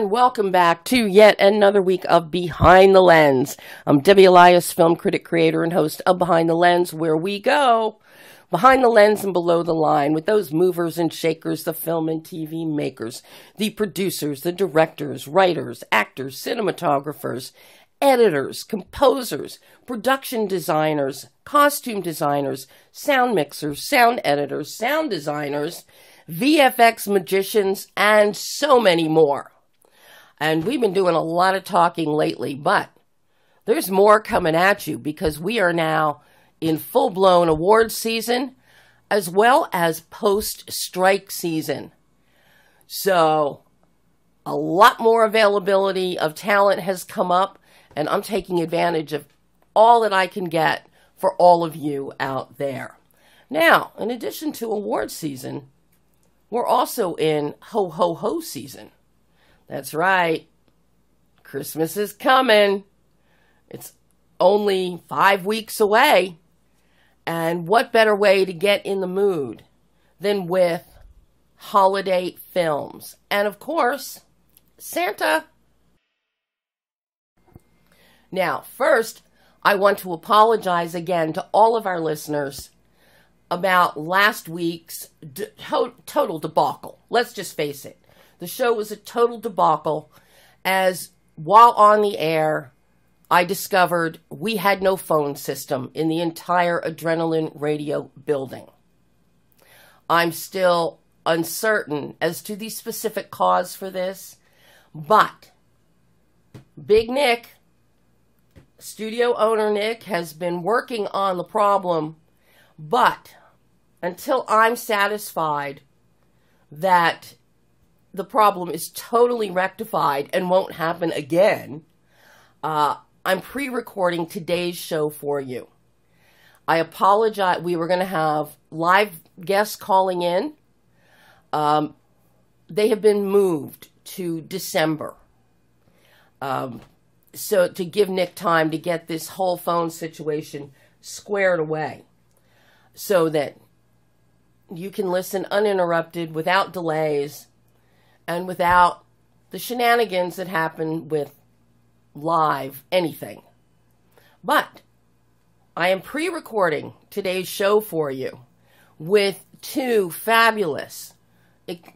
and welcome back to yet another week of Behind the Lens. I'm Debbie Elias, film critic, creator, and host of Behind the Lens, where we go behind the lens and below the line with those movers and shakers, the film and TV makers, the producers, the directors, writers, actors, cinematographers, editors, composers, production designers, costume designers, sound mixers, sound editors, sound designers, VFX magicians, and so many more. And we've been doing a lot of talking lately, but there's more coming at you because we are now in full blown award season as well as post strike season. So, a lot more availability of talent has come up, and I'm taking advantage of all that I can get for all of you out there. Now, in addition to award season, we're also in ho ho ho season. That's right. Christmas is coming. It's only five weeks away. And what better way to get in the mood than with holiday films? And of course, Santa. Now, first, I want to apologize again to all of our listeners about last week's total debacle. Let's just face it. The show was a total debacle as while on the air, I discovered we had no phone system in the entire Adrenaline Radio building. I'm still uncertain as to the specific cause for this, but Big Nick, studio owner Nick, has been working on the problem, but until I'm satisfied that the problem is totally rectified and won't happen again, uh, I'm pre recording today's show for you. I apologize. We were going to have live guests calling in. Um, they have been moved to December. Um, so to give Nick time to get this whole phone situation squared away so that you can listen uninterrupted without delays and without the shenanigans that happen with live anything. But I am pre recording today's show for you with two fabulous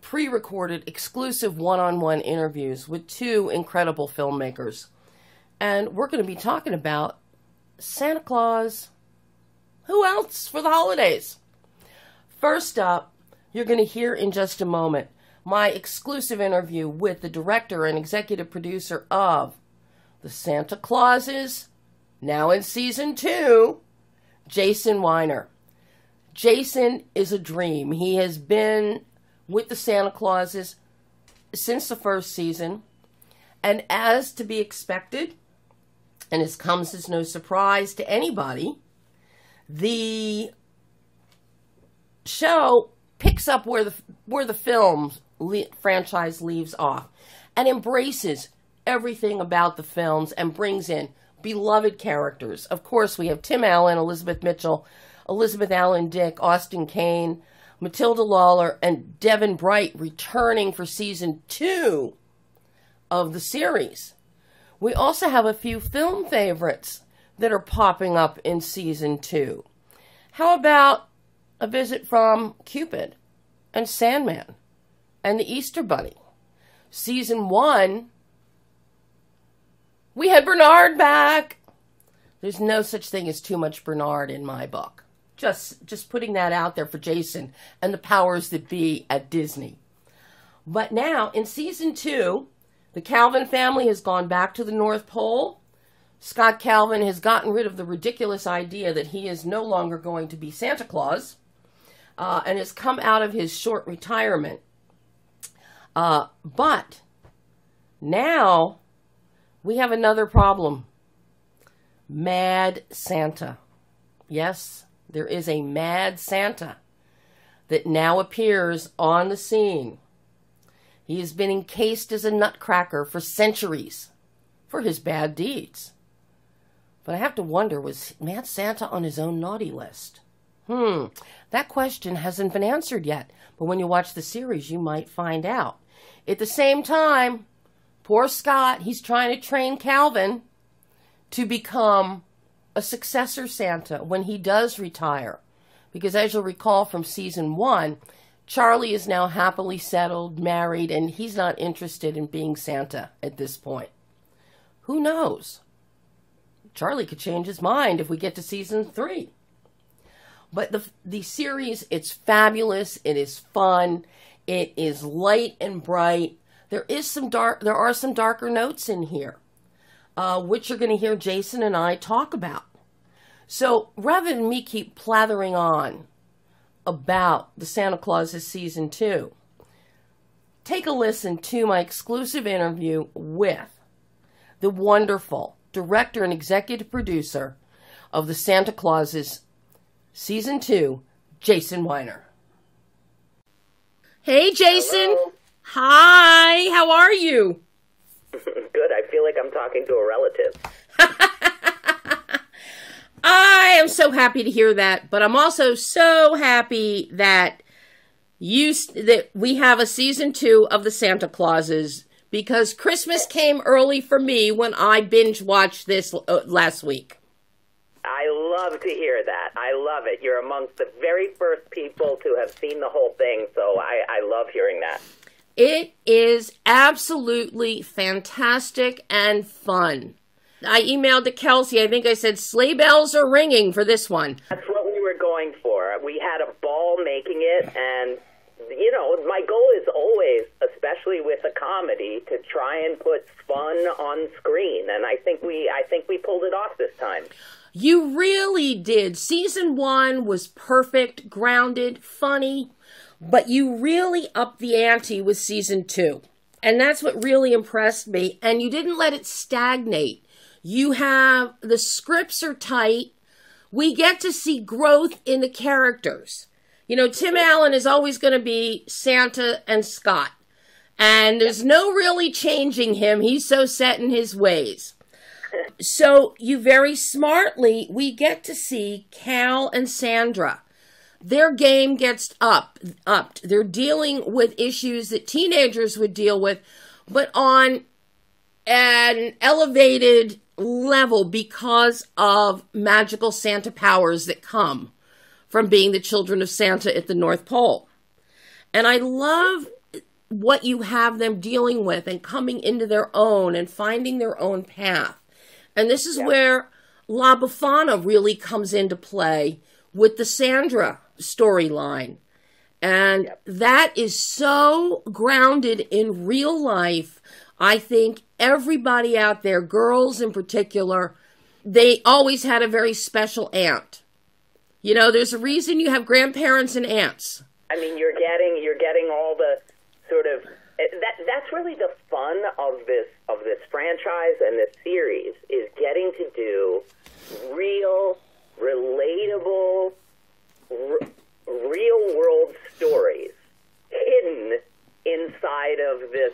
pre recorded exclusive one on one interviews with two incredible filmmakers. And we're going to be talking about Santa Claus. Who else for the holidays? First up, you're going to hear in just a moment my exclusive interview with the director and executive producer of The Santa Clauses, now in season two, Jason Winer. Jason is a dream. He has been with the Santa Clauses since the first season, and as to be expected, and it comes as no surprise to anybody, the show picks up where the where the film le- franchise leaves off and embraces everything about the films and brings in beloved characters. Of course, we have Tim Allen, Elizabeth Mitchell, Elizabeth Allen Dick, Austin Kane, Matilda Lawler, and Devin Bright returning for season two of the series. We also have a few film favorites that are popping up in season two. How about a visit from Cupid and Sandman and the Easter Bunny. Season one, we had Bernard back. There's no such thing as too much Bernard in my book. Just just putting that out there for Jason and the powers that be at Disney. But now in season two, the Calvin family has gone back to the North Pole. Scott Calvin has gotten rid of the ridiculous idea that he is no longer going to be Santa Claus uh, and has come out of his short retirement. Uh, but now we have another problem Mad Santa. Yes, there is a Mad Santa that now appears on the scene. He has been encased as a nutcracker for centuries for his bad deeds. But I have to wonder was Mad Santa on his own naughty list? Hmm, that question hasn't been answered yet, but when you watch the series, you might find out. At the same time, Poor Scott, he's trying to train Calvin to become a successor Santa when he does retire. Because as you'll recall from season one, Charlie is now happily settled, married, and he's not interested in being Santa at this point. Who knows? Charlie could change his mind if we get to season three. But the the series, it's fabulous. It is fun. It is light and bright. There is some dark. There are some darker notes in here, uh, which you're going to hear Jason and I talk about. So rather than me keep plathering on about the Santa Clauses season two, take a listen to my exclusive interview with the wonderful director and executive producer of the Santa Clauses season two, Jason Winer. Hey, Jason. Hello. Hi. How are you? Good. I feel like I'm talking to a relative. I am so happy to hear that, but I'm also so happy that you that we have a season 2 of the Santa Clauses because Christmas came early for me when I binge watched this uh, last week. I love to hear that. I love it. You're amongst the very first people to have seen the whole thing, so I, I love hearing that. It is absolutely fantastic and fun. I emailed to Kelsey. I think I said sleigh bells are ringing for this one. That's what we were going for. We had a ball making it, and you know, my goal is always, especially with a comedy, to try and put fun on screen, and I think we, I think we pulled it off this time. You really did. Season one was perfect, grounded, funny, but you really upped the ante with season two. And that's what really impressed me. And you didn't let it stagnate. You have the scripts are tight. We get to see growth in the characters. You know, Tim Allen is always going to be Santa and Scott. And there's no really changing him. He's so set in his ways. So you very smartly, we get to see Cal and Sandra. Their game gets up, upped. They're dealing with issues that teenagers would deal with, but on an elevated level because of magical Santa powers that come from being the children of Santa at the North Pole. And I love what you have them dealing with and coming into their own and finding their own path. And this is Yeah. where La Befana really comes into play with the Sandra storyline. And Yep. that is so grounded in real life. I think everybody out there, girls in particular, they always had a very special aunt. You know, there's a reason you have grandparents and aunts. I mean, you're getting you're getting all the sort of eh, that that's really the fun of this of this franchise and this series is getting to do real, relatable, r- real world stories hidden inside of this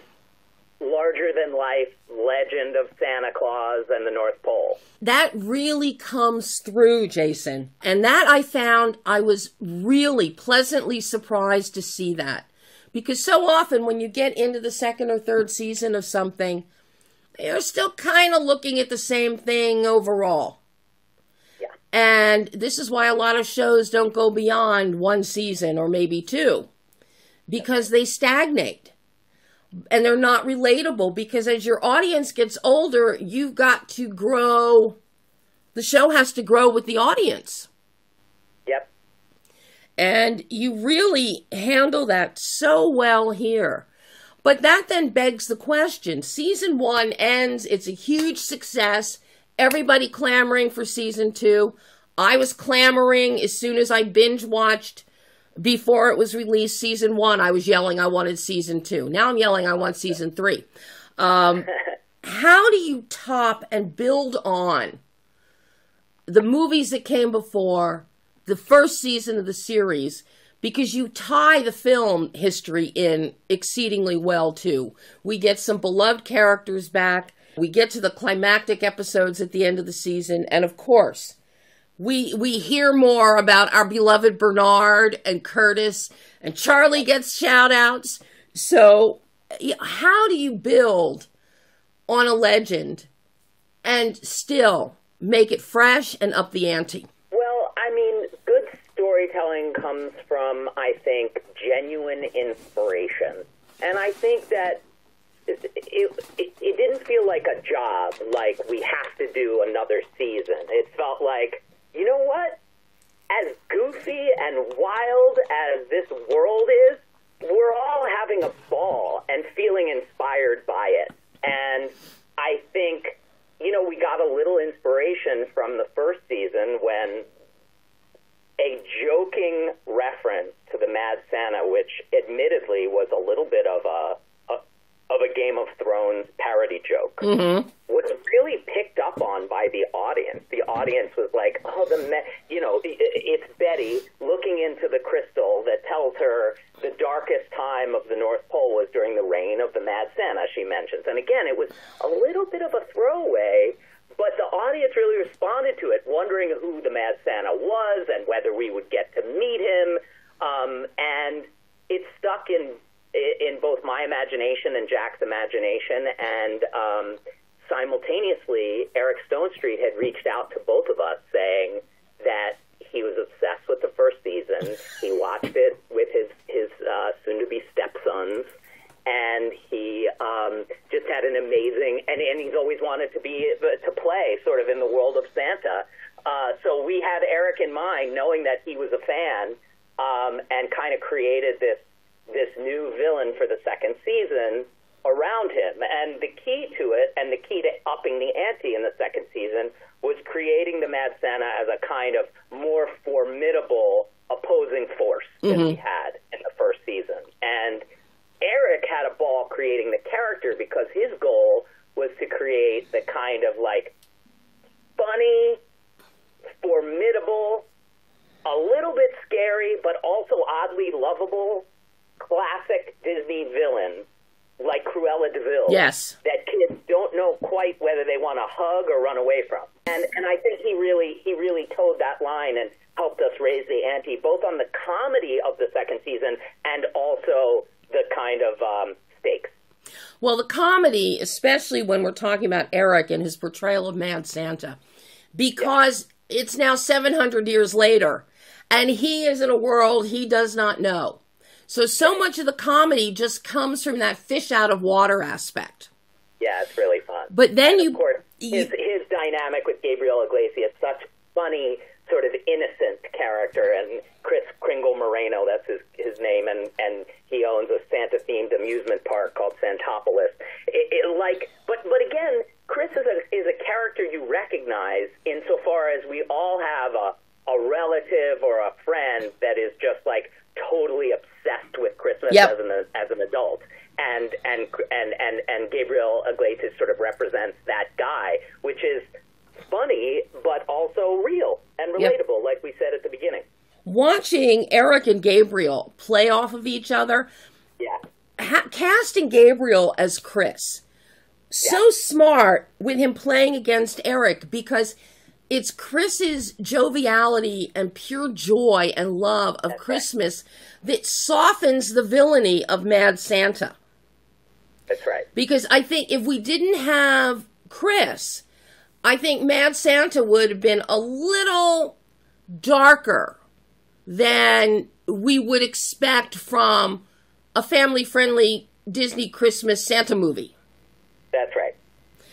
larger than life legend of Santa Claus and the North Pole. that really comes through, Jason. And that I found I was really pleasantly surprised to see that. Because so often when you get into the second or third season of something, you're still kind of looking at the same thing overall. Yeah. And this is why a lot of shows don't go beyond one season or maybe two because they stagnate and they're not relatable because as your audience gets older, you've got to grow. The show has to grow with the audience. Yep. And you really handle that so well here. But that then begs the question season one ends, it's a huge success. Everybody clamoring for season two. I was clamoring as soon as I binge watched before it was released season one. I was yelling I wanted season two. Now I'm yelling I want season three. Um, how do you top and build on the movies that came before the first season of the series because you tie the film history in exceedingly well too. We get some beloved characters back. We get to the climactic episodes at the end of the season and of course, we we hear more about our beloved Bernard and Curtis and Charlie gets shout outs. So how do you build on a legend and still make it fresh and up the ante? Well, I mean, good storytelling comes from, I think, genuine inspiration. And I think that it, it, it, it didn't feel like a job, like we have to do another season. It felt like, you know what? As goofy and wild as this world is, we're all having a ball and feeling inspired by it. And I think, you know, we got a little inspiration from the first season when a joking reference to the Mad Santa, which admittedly was a little bit of a, a of a Game of Thrones parody joke, Mm-hmm. was really picked up on by the audience. The audience was like, "Oh, the me- you know, it's Betty looking into the crystal that tells her the darkest time of the North Pole was during the reign of the Mad Santa." She mentions, and again, it was a little bit of a throwaway. But the audience really responded to it, wondering who the Mad Santa was and whether we would get to meet him. Um, and it stuck in in both my imagination and Jack's imagination. And um, simultaneously, Eric Stonestreet had reached out to both of us saying that he was obsessed with the first season. He watched it with his his uh, soon-to-be stepsons, and he um, just had an amazing. And, and he's always wanted to be to play sort of in the world of Santa. Uh, so we had Eric in mind, knowing that he was a fan, um, and kind of created this this new villain for the second season around him. And the key to it, and the key to upping the ante in the second season, was creating the Mad Santa as a kind of more formidable opposing force than we had in the first season. And Eric had a ball creating the character because his goal was to create the kind of like funny, formidable, a little bit scary, but also oddly lovable classic Disney villain like Cruella de Vil. Yes. That kids don't know quite whether they want to hug or run away from. And and I think he really he really towed that line and helped us raise the ante both on the comedy of the second season and also the kind of um, stakes. Well, the comedy, especially when we're talking about Eric and his portrayal of Mad Santa, because it's now 700 years later and he is in a world he does not know. So, so much of the comedy just comes from that fish out of water aspect. Yeah, it's really fun. But then you, of course, his his dynamic with Gabriel Iglesias, such funny, sort of innocent character, and Chris Kringle Moreno, that's his his name, and and he owns a Santa themed amusement park called Santopolis. It, it, like, but but again, Chris is a is a character you recognize insofar as we all have a a relative or a friend that is just like totally obsessed with Christmas Yep. as an as an adult. And and and and and Gabriel Iglesias sort of represents that guy, which is funny but also real and Yep. relatable, like we said at the beginning. Watching Eric and Gabriel play off of each other, Yeah, ha- casting Gabriel as Chris, so smart with him playing against Eric because it's Chris's joviality and pure joy and love of Christmas that softens the villainy of Mad Santa. that's right. Because I think if we didn't have Chris, I think Mad Santa would have been a little darker than we would expect from a family friendly Disney Christmas Santa movie. That's right.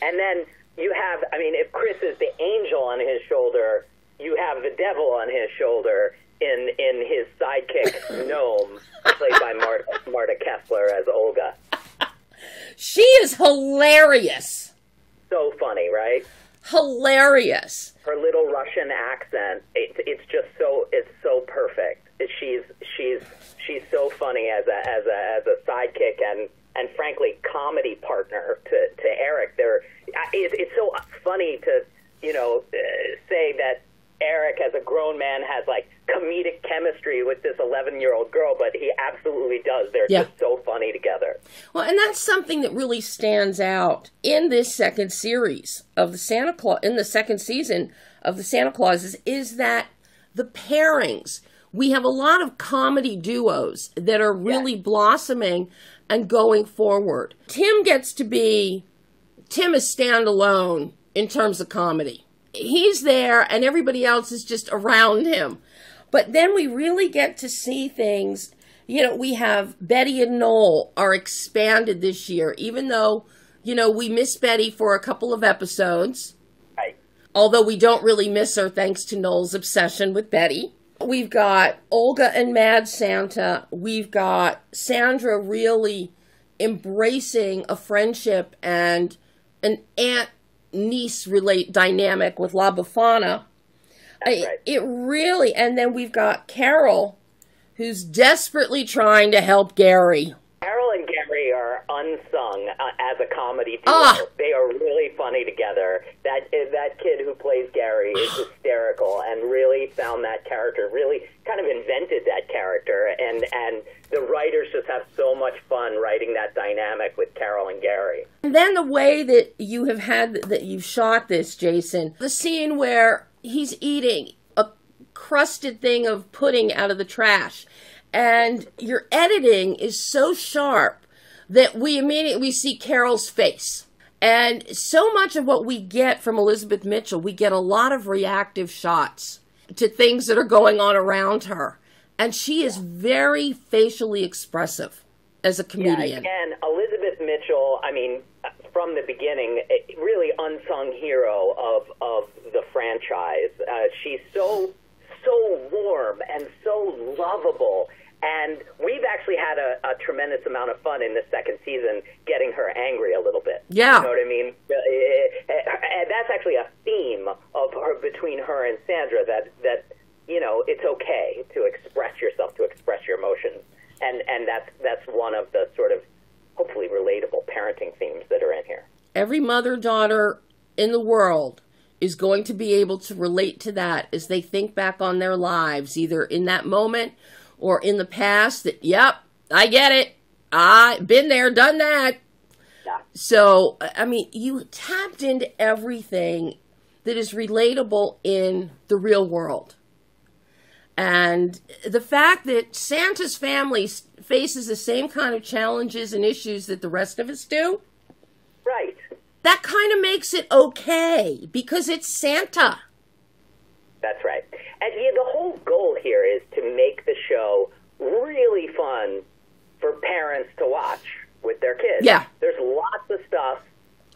And then you have, I mean, if Chris is the angel on his shoulder, you have the devil on his shoulder in in his sidekick gnome, played by Marta, Marta Kessler as Olga. She is hilarious. So funny, right? Hilarious. her little Russian accent. It, it's just so it's so perfect. She's she's she's so funny as a as a as a sidekick and and frankly comedy partner to to Eric. They're I- it's it's so funny to you know uh, say that Eric as a grown man has like comedic chemistry with this 11 year old girl, but he absolutely does. They're Yeah. just so funny together. Well, and that's something that really stands out in this second series of the Santa Claus, in the second season of the Santa Clauses, is that the pairings. We have a lot of comedy duos that are really blossoming and going forward. Tim gets to be Tim is standalone in terms of comedy. He's there and everybody else is just around him. But then we really get to see things. You know, we have Betty and Noel are expanded this year, even though, you know, we miss Betty for a couple of episodes. Right. Although we don't really miss her thanks to Noel's obsession with Betty. We've got Olga and Mad Santa. We've got Sandra really embracing a friendship and an aunt niece relate dynamic with La I- right. It really, and then we've got Carol, who's desperately trying to help Gary. Carol and Gary are unsung uh, as a comedy duo. Ah. They are really funny together. That that kid who plays Gary is hysterical and really found that character. Really kind of invented that character, and and the writers just have so much fun writing that dynamic with Carol and Gary. And then the way that you have had that you've shot this, Jason, the scene where he's eating a crusted thing of pudding out of the trash, and your editing is so sharp that we immediately we see Carol's face. And so much of what we get from Elizabeth Mitchell, we get a lot of reactive shots to things that are going on around her. And she is very facially expressive as a comedian. Yeah, again, Elizabeth Mitchell. I mean, from the beginning, really unsung hero of of the franchise. Uh, she's so so warm and so lovable. And we've actually had a, a tremendous amount of fun in the second season getting her angry a little bit. Yeah. You know what I mean? Uh, uh, And that's actually a theme of her between her and Sandra that that you know it's okay to express yourself, to express your emotions, and and that's that's one of the sort of hopefully relatable parenting themes that are in here. every mother daughter in the world is going to be able to relate to that as they think back on their lives, either in that moment or in the past. That, yep, I get it. I've been there, done that. Yeah. So, I mean, you tapped into everything that is relatable in the real world. And the fact that Santa's family faces the same kind of challenges and issues that the rest of us do, Right. that kind of makes it okay because it's Santa. That's right. And yeah, the whole goal here is to make the show really fun for parents to watch with their kids. Yeah. There's lots of stuff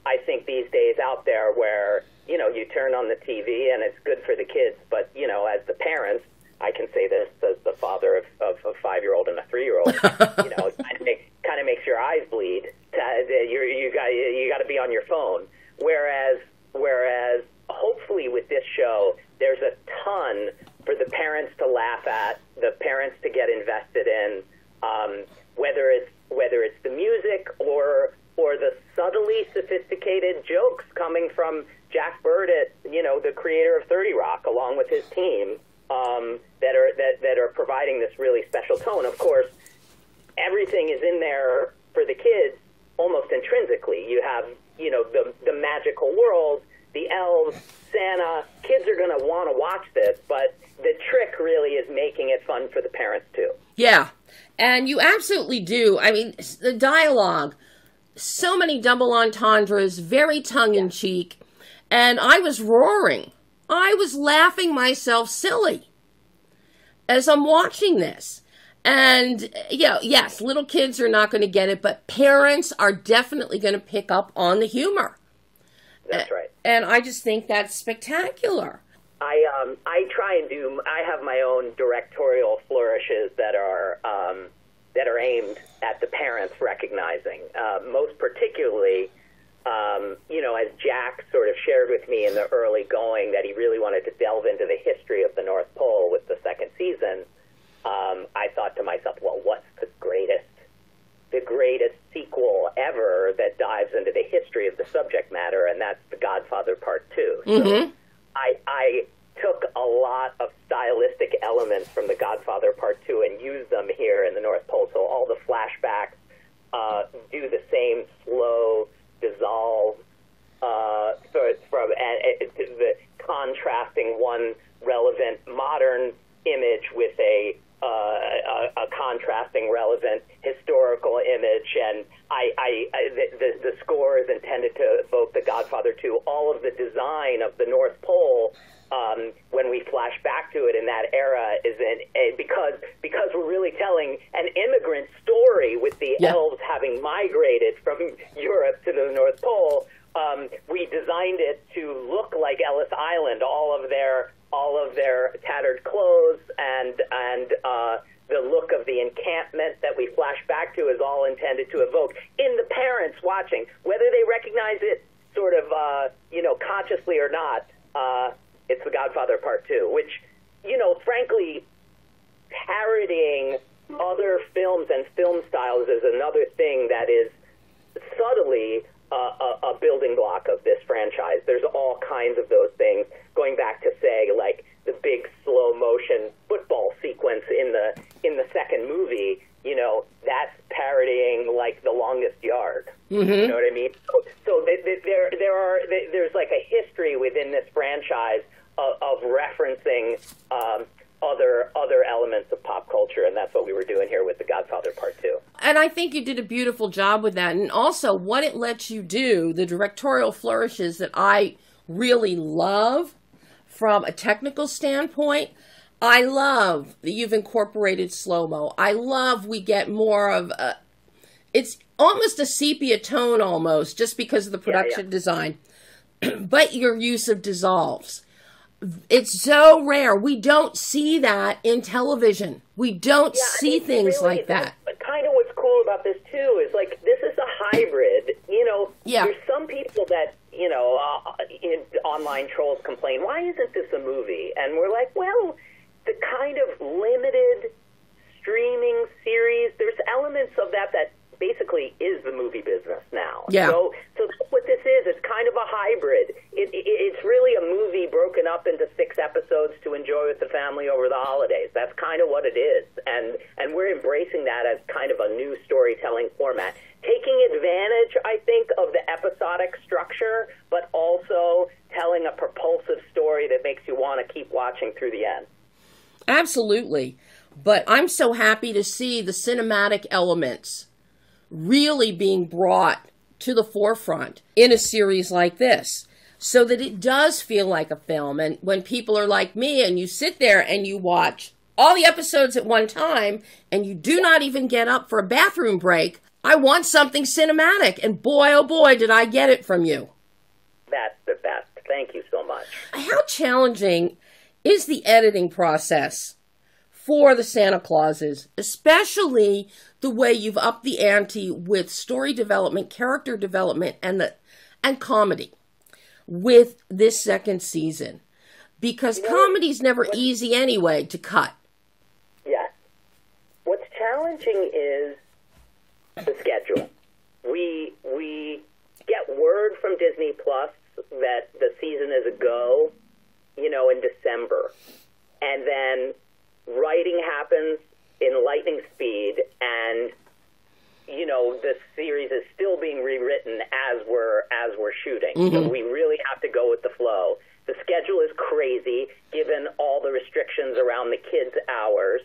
I think these days out there where, you know, you turn on the TV and it's good for the kids, but, you know, as the parents, I can say this as the father of, of a five year old and a three year old, you know, it kind of, make, kind of makes your eyes bleed. To, you're, you got you got to be on your phone. Whereas whereas hopefully with this show, there's a ton for the parents to laugh at, the parents to get invested in, um, whether it's whether it's the music or or the subtly sophisticated jokes coming from Jack Burditt, you know, the creator of Thirty Rock, along with his team, um, that are that that are providing this really special tone. Of course, everything is in there for the kids almost intrinsically. You have, you know, the the magical world, the elves, Santa. Kids are going to want to watch this, but the trick really is making it fun for the parents too. Yeah. And you absolutely do. I mean, the dialogue, so many double entendres, very tongue in cheek. And I was roaring. I was laughing myself silly as I'm watching this. And, eh, you know, yes, little kids are not going to get it, but parents are definitely going to pick up on the humor. That's right. And I just think that's spectacular. I um I try and do I have my own directorial flourishes that are um that are aimed at the parents recognizing uh, most particularly um, you know as Jack sort of shared with me in the early going that he really wanted to delve into the history of the North Pole with the second season um, I thought to myself well what's the greatest the greatest sequel ever that dives into the history of the subject matter, and that's The Godfather Part 2. So I, I took a lot of stylistic elements from The Godfather Part 2 and used them here in the North Pole. So all the flashbacks uh, do the same slow dissolve uh, so it's from and it, the contrasting one relevant modern image with a, uh, a a contrasting relevant historical image, and I, I, I the, the the score is intended to evoke The Godfather 2, all of the design of the North Pole um, when we flash back to it in that era is in, because because we're really telling an immigrant story with the Yeah. elves having migrated from Europe to the North Pole. Um, we designed it to look like Ellis Island, all of their all of their tattered clothes and and uh, the look of the encampment that we flash back to is all intended to evoke in the parents watching, whether they recognize it sort of uh, you know consciously or not. Uh, it's The Godfather Part Two, which you know, frankly, parodying other films and film styles is another thing that is subtly a, a building block of this franchise. There's all kinds of those things, going back to say like the big slow motion football sequence in the in the second movie. You know, that's parodying like The Longest Yard. You know what I mean? So, so th- th- there there are th- there's like a history within this franchise of, of referencing. Um, other other elements of pop culture, and that's what we were doing here with The Godfather Part Two. And I think you did a beautiful job with that. And also, what it lets you do, the directorial flourishes that I really love from a technical standpoint. I love that you've incorporated slow mo. I love we get more of a. It's almost a sepia tone, almost, just because of the production yeah. design. but your use of dissolves. It's so rare. We don't see that in television. We don't Yeah, I see mean, things really, like that. But Kind of what's cool about this too is like this is a hybrid. You know, Yeah. there's some people that you know uh, in online trolls complain, why isn't this a movie? And we're like, well, the kind of limited streaming series. There's elements of that that basically is the movie business now. Yeah. So, so that's what this is. It's kind of a hybrid. It, it, it's really a movie broken up into six episodes to enjoy with the family over the holidays. That's kind of what it is, and and we're embracing that as kind of a new storytelling format, taking advantage, I think, of the episodic structure, but also telling a propulsive story that makes you want to keep watching through the end. Absolutely. But I'm so happy to see the cinematic elements really being brought to the forefront in a series like this so that it does feel like a film. And when people are like me and you sit there and you watch all the episodes at one time and you do not even get up for a bathroom break, I want something cinematic. And boy, oh boy, did I get it from you. That's the best. Thank you so much. How challenging is the editing process for the Santa Clauses, especially the way you've upped the ante with story development, character development, and the and comedy with this second season? Because comedy's never easy anyway to cut. Yes. What's challenging is the schedule. We we get word from Disney Plus that the season is a go, you know, in December. And then writing happens in lightning speed and you know the series is still being rewritten as we're as we're shooting. So mm-hmm. we really have to go with the flow. The schedule is crazy given all the restrictions around the kids hours.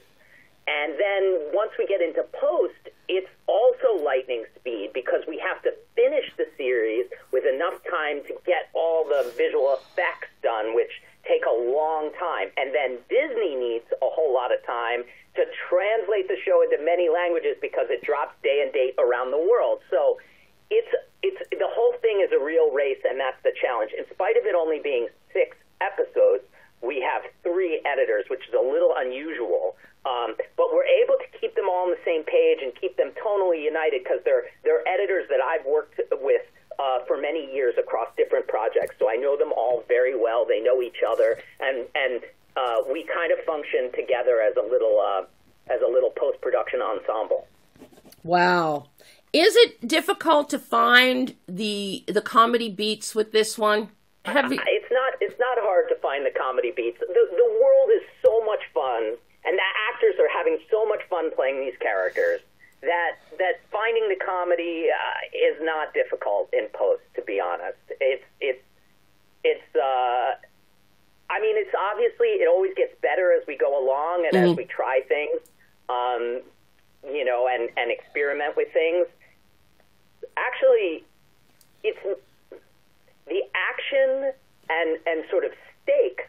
And then once we get into post it's also lightning speed because we have to finish the series with enough time to get all the visual effects done which take a long time and then disney needs a whole lot of time to translate the show into many languages because it drops day and date around the world. So it's it's the whole thing is a real race, and that's the challenge. In spite of it only being six episodes, we have three editors, which is a little unusual. Um, but we're able to keep them all on the same page and keep them tonally united because they're they're editors that I've worked with uh, for many years across different projects. So I know them all very well. They know each other, and and uh, we kind of function together as a little uh, as a little post production ensemble. Wow. Is it difficult to find the the comedy beats with this one? Have you, It's not it's not hard to find the comedy beats. The the world is so much fun, and the actors are having so much fun playing these characters that that finding the comedy uh, is not difficult in post. To be honest, it's it's it's. Uh, I mean, it's obviously it always gets better as we go along and as we try things, um, you know, and and experiment with things. Actually, it's the action and and sort of stakes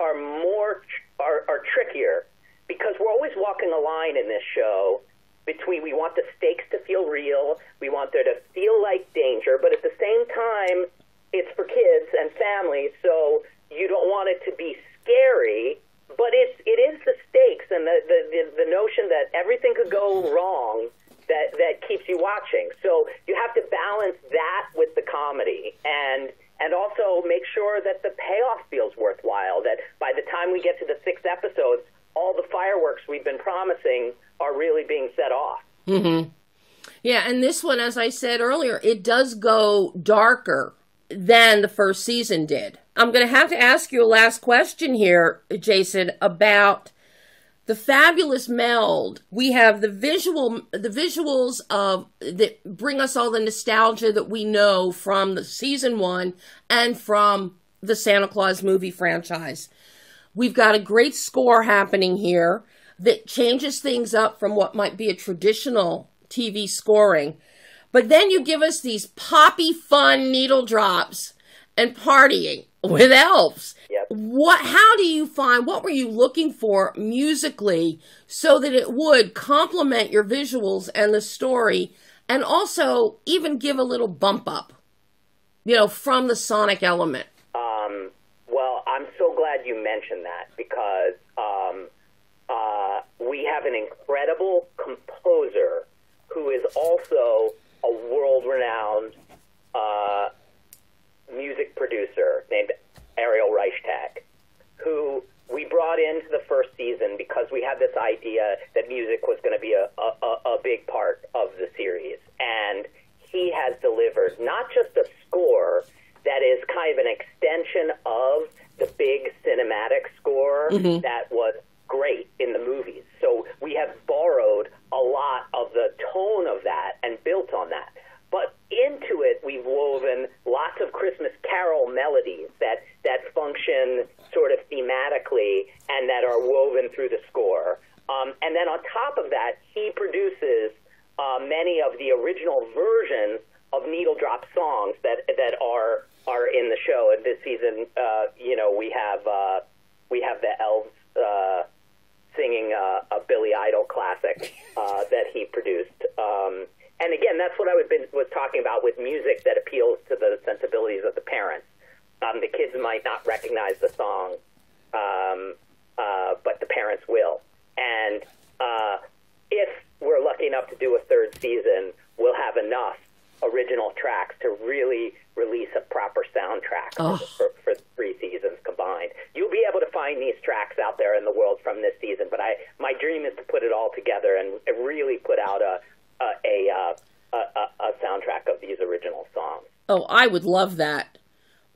are more are, are trickier because we're always walking a line in this show between we want the stakes to feel real, we want there to feel like danger, but at the same time, it's for kids and families, so you don't want it to be scary. But it's it is the stakes and the the, the, the notion that everything could go wrong that that keeps you watching. So you have to balance that with the comedy and and also make sure that the payoff feels worthwhile. That by the time we get to the sixth episode, all the fireworks we've been promising are really being set off. Mm-hmm. Yeah, and this one, as I said earlier, it does go darker than the first season did. I'm going to have to ask you a last question here, Jason, about the fabulous meld. We have the visual, the visuals of that bring us all the nostalgia that we know from the season one and from the Santa Claus movie franchise. We've got a great score happening here that changes things up from what might be a traditional TV scoring. But then you give us these poppy fun needle drops and partying with elves. Yep. What how do you find what were you looking for musically so that it would complement your visuals and the story and also even give a little bump up you know from the sonic element Um, well, I'm so glad you mentioned that because um, uh, we have an incredible composer who is also a world-renowned uh, music producer named Ariel Rechtshaid, who we brought into the first season because we had this idea that music was going to be a, a, a big part of the series. And he has delivered not just a score that is kind of an extension of the big cinematic score that was great in the movies. So we have borrowed a lot of the tone of that and built on that. But into it, we've woven lots of Christmas carol melodies that, that function sort of thematically and that are woven through the score. Um, and then on top of that, he produces uh, many of the original versions of needle drop songs that that are are in the show. And this season, uh, you know, we have uh, we have the elves uh, singing uh, a Billy Idol classic uh, that he produced. Um, and again, that's what I was, been, was talking about with music that appeals to the sensibilities of the parents. Um, the kids might not recognize the song, um, uh, but the parents will. And uh, if we're lucky enough to do a third season, we'll have enough original tracks to really release a proper soundtrack Oh. for, for three seasons combined. You'll be able to find these tracks out there in the world from this season, but I my dream is to put it all together and, really put out a a a, a a soundtrack of these original songs. oh i would love that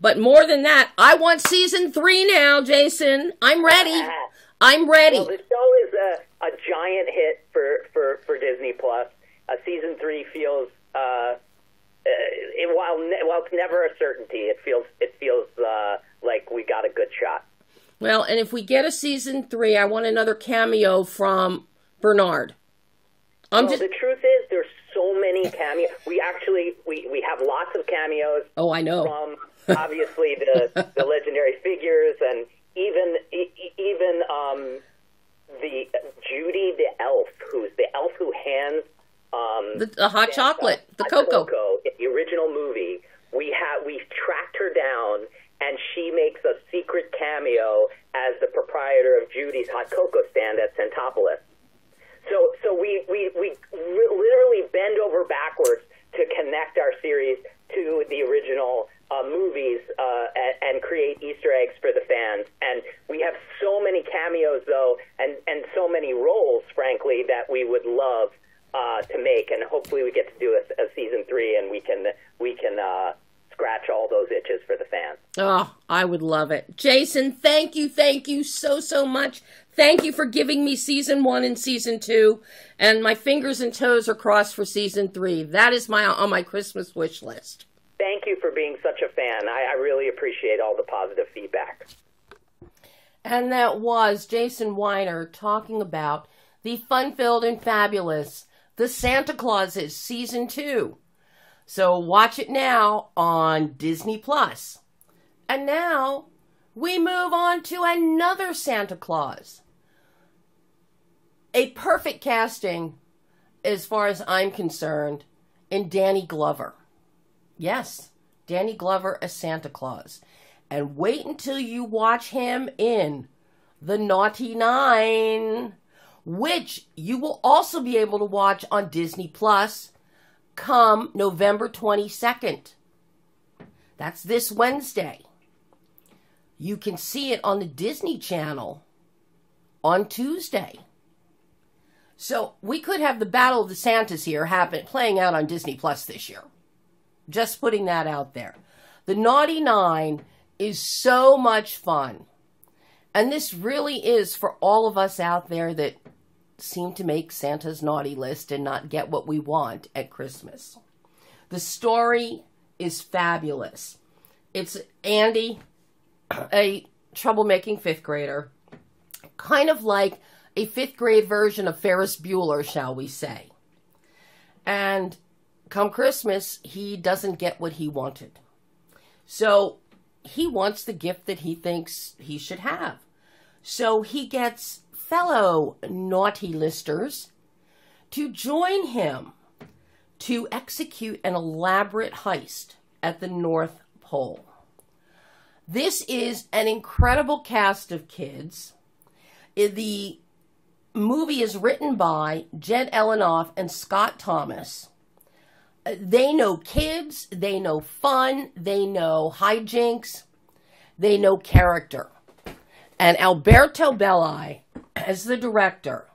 but more than that i want season three now jason i'm ready i'm ready Well, the show is a, a giant hit for, for, for Disney Plus. Uh, season three feels uh, it, while ne- while it's never a certainty, it feels it feels uh, like we got a good shot. well and if we get a season three i want another cameo from bernard i'm Well, just the truth is, there's so many cameos. We actually we, we have lots of cameos oh i know from obviously the the legendary figures and even even um, the Judy the elf, who's the elf who hands um, the, the hot chocolate the cocoa in the original movie. We have we tracked her down, and she makes a secret cameo as the proprietor of Judy's hot cocoa stand at Santopolis. So so we we we literally bend over backwards to connect our series to the original uh, movies uh, and, and create Easter eggs for the fans. And we have so many cameos though, and and so many roles, frankly, that we would love uh, to make. And hopefully, we get to do a, a season three, and we can we can uh, scratch all those itches for the fans. Oh, I would love it. Jason, thank you, thank you so, so much. Thank you for giving me season one and season two. And my fingers and toes are crossed for season three. That is my on my Christmas wish list. Thank you for being such a fan. I, I really appreciate all the positive feedback. And that was Jason Winer talking about the fun filled and fabulous The Santa Clauses season two. So watch it now on Disney Plus. And now we move on to another Santa Claus. A perfect casting, as far as I'm concerned, in Danny Glover. Yes, Danny Glover as Santa Claus. And wait until you watch him in The Naughty Nine, which you will also be able to watch on Disney Plus come November 22nd. That's this Wednesday. You can see it on the Disney Channel on Tuesday. So we could have the Battle of the Santas here happen playing out on Disney Plus this year. Just putting that out there. The Naughty Nine is so much fun. And this really is for all of us out there that seem to make Santa's naughty list and not get what we want at Christmas. The story is fabulous. It's Andy, a troublemaking fifth grader, kind of like a fifth grade version of Ferris Bueller, shall we say. And come Christmas, he doesn't get what he wanted. So he wants the gift that he thinks he should have. So he gets fellow naughty listers to join him to execute an elaborate heist at the North Pole. This is an incredible cast of kids. The movie is written by Jed Elinoff and Scott Thomas. They know kids, they know fun, they know hijinks, they know character. And Alberto Belli, as the director,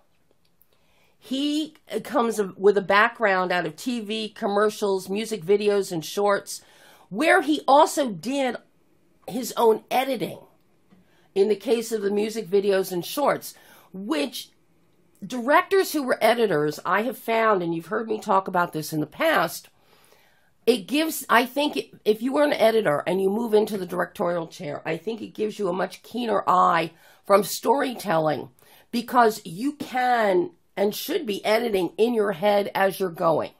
he comes with a background out of TV, commercials, music videos, and shorts, where he also did his own editing in the case of the music videos and shorts, which directors who were editors, I have found, and you've heard me talk about this in the past, it gives, I think, if you were an editor and you move into the directorial chair, I think it gives you a much keener eye from storytelling because you can and should be editing in your head as you're going.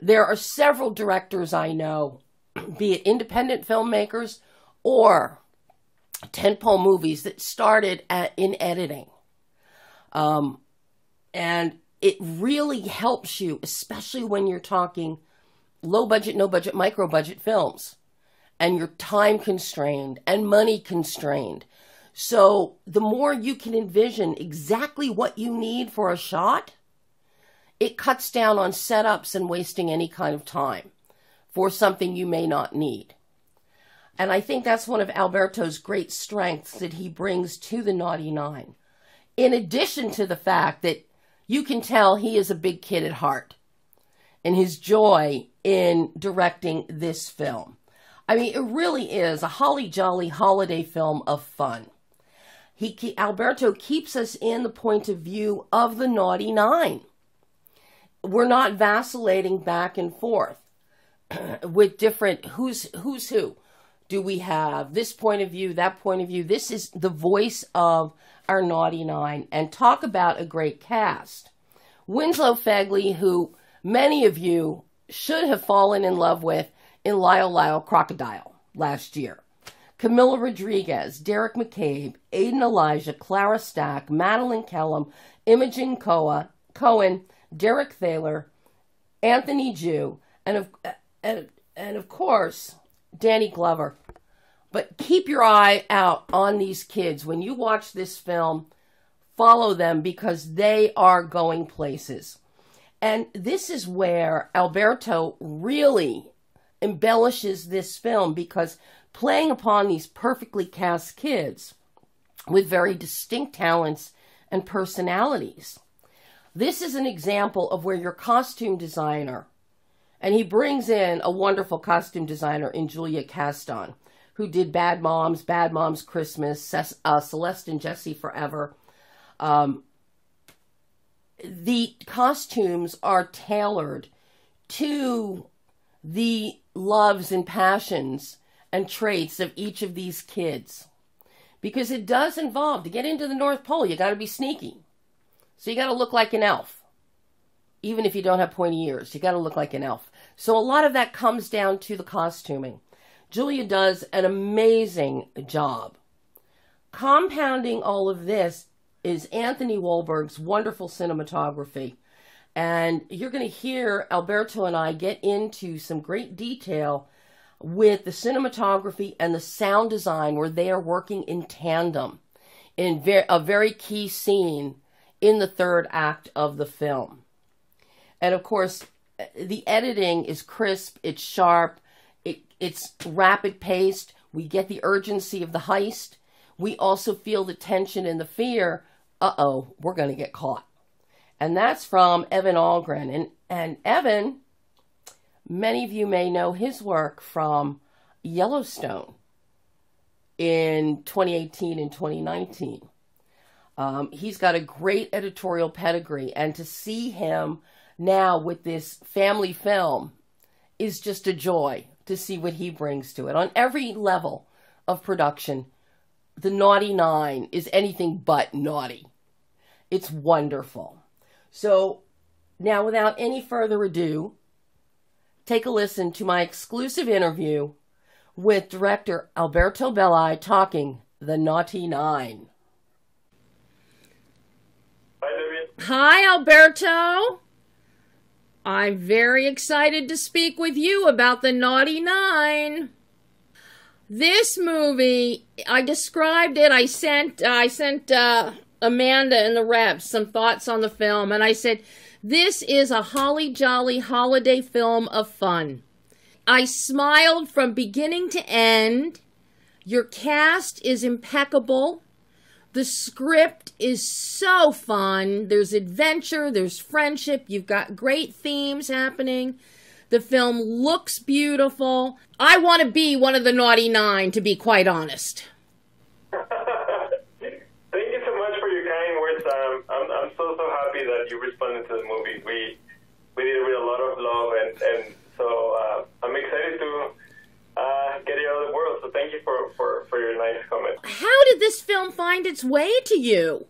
There are several directors I know, be it independent filmmakers or tentpole movies that started at, in editing. Um, and it really helps you, especially when you're talking low budget, no budget, micro budget films, and you're time constrained and money constrained. So the more you can envision exactly what you need for a shot, it cuts down on setups and wasting any kind of time for something you may not need. And I think that's one of Alberto's great strengths that he brings to the Naughty Nine in addition to the fact that you can tell he is a big kid at heart and his joy in directing this film. I mean, it really is a holly jolly holiday film of fun. He, Alberto keeps us in the point of view of the naughty nine. We're not vacillating back and forth with different who's who's who. Do we have this point of view, that point of view? This is the voice of our Naughty Nine and talk about a great cast. Winslow Fegley, who many of you should have fallen in love with in Lyle Lyle Crocodile last year. Camila Rodriguez, Derek McCabe, Aiden Elijah, Clara Stack, Madeline Kellum, Imogen Koa, Cohen, Derek Thaler, Anthony Jew, and of, and, and of course, Danny Glover. But keep your eye out on these kids. When you watch this film, follow them because they are going places. And this is where Alberto really embellishes this film because playing upon these perfectly cast kids with very distinct talents and personalities. This is an example of where your costume designer, and he brings in a wonderful costume designer in Julia Caston, who did Bad Moms, Bad Moms Christmas, uh, Celeste and Jesse Forever. Um, the costumes are tailored to the loves and passions and traits of each of these kids. Because it does involve, to get into the North Pole, you got to be sneaky. So you got to look like an elf. Even if you don't have pointy ears, you got to look like an elf. So a lot of that comes down to the costuming. Julia does an amazing job. Compounding all of this is Anthony Wahlberg's wonderful cinematography. And you're going to hear Alberto and I get into some great detail with the cinematography and the sound design where they are working in tandem in a very key scene in the third act of the film. And of course, the editing is crisp, it's sharp, it, it's rapid paced. We get the urgency of the heist. We also feel the tension and the fear. Uh oh, we're going to get caught. And that's from Evan Algren. And, and Evan, many of you may know his work from Yellowstone in 2018 and 2019. Um, he's got a great editorial pedigree, and to see him now with this family film is just a joy to see what he brings to it on every level of production. The Naughty Nine is anything but naughty. It's wonderful. So, now without any further ado, take a listen to my exclusive interview with director Alberto Belli talking The Naughty Nine. Hi, Debbie. Hi, Alberto. I'm very excited to speak with you about The Naughty Nine. This movie, I described it. I sent, I sent uh, Amanda and the reps some thoughts on the film, and I said, "This is a holly jolly holiday film of fun." I smiled from beginning to end. Your cast is impeccable. The script is so fun. There's adventure, there's friendship, you've got great themes happening. The film looks beautiful. I want to be one of the naughty nine, to be quite honest. Thank you so much for your kind words. Um, I'm, I'm so, so happy that you responded to the movie. We, we did it with a lot of love, and, and so uh, I'm excited to get it out of the world. So thank you for, for, for your nice comment. How did this film find its way to you?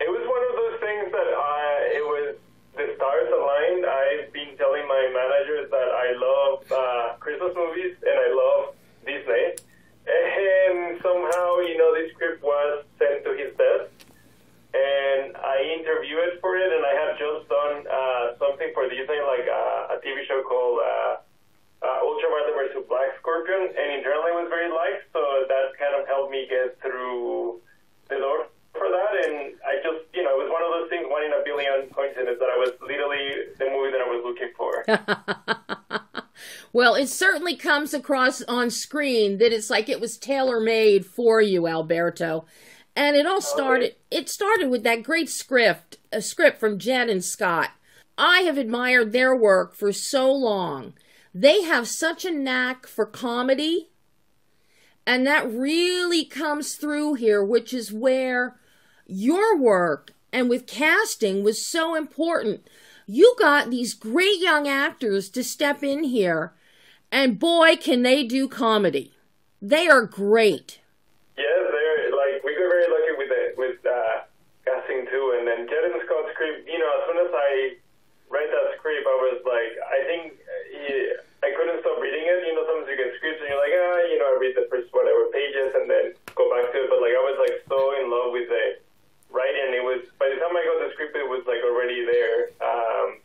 It was one of those things that I, it was the stars aligned. I've been telling my managers that I love uh, Christmas movies and I love Disney. And somehow, you know, this script was sent to his desk. And I interviewed for it, and I had just done uh, something for Disney, like uh, a TV show called uh, uh, Ultraviolet versus Black Scorpion, and internally was very liked, so that kind of helped me get through the door for that. And I just, you know, it was one of those things, one in a billion coincidence that I was literally the movie that I was looking for. well, it certainly comes across on screen that it's like it was tailor made for you, Alberto. And it all started. It started with that great script, a script from Jed and Scott. I have admired their work for so long. They have such a knack for comedy, and that really comes through here, which is where your work and with casting was so important. You got these great young actors to step in here, and boy, can they do comedy. They are great. Yes, they're like we got very lucky with the, with uh, casting too, and then and Scott's script. You know, as soon as I read that script, I was like, I think he, I couldn't stop reading it. You know, sometimes you get scripts and you're like, ah, you know, I read the first whatever pages and then go back to it. But like, I was like so in love with the writing. It was by the time I got the script, it was like already there. Um,